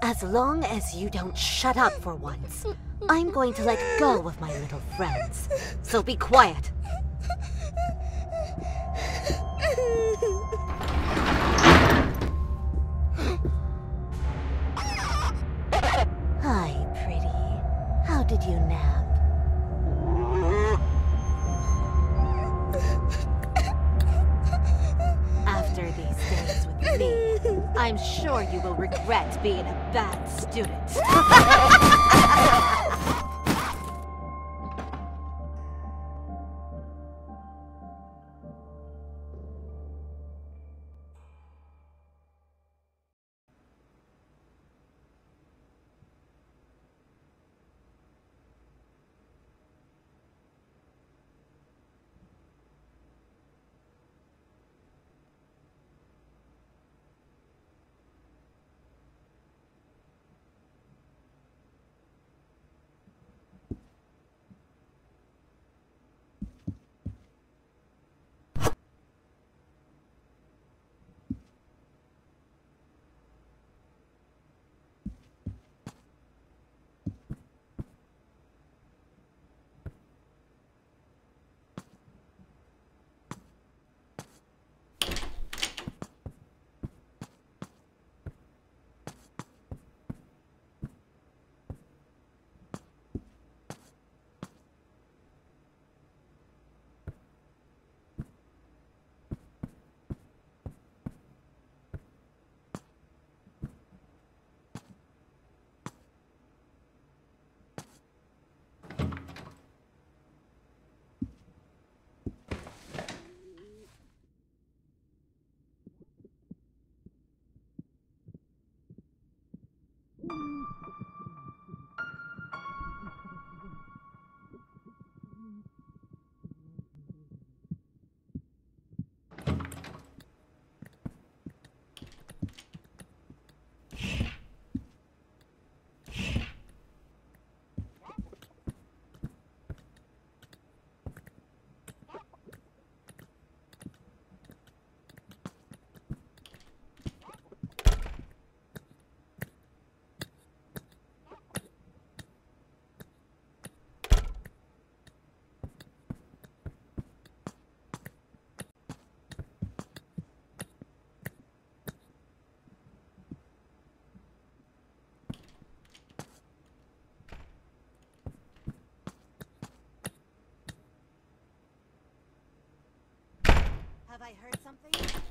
As long as you don't shut up for once, I'm going to let go of my little friends. So be quiet. Hi, pretty. How did you nap? I'm sure you will regret being a bad student. Have I heard something?